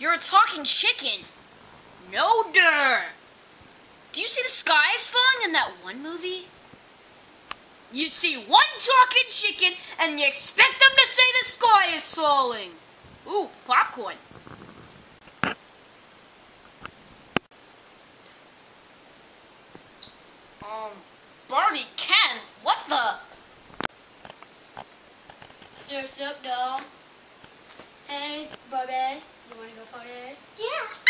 You're a talking chicken. No dirt. Do you see the sky is falling in that one movie? You see one talking chicken and you expect them to say the sky is falling. Ooh, popcorn. Um, Barbie, Ken, what the? Surf, surf, doll. Hey, Barbie, want to go for it? Yeah.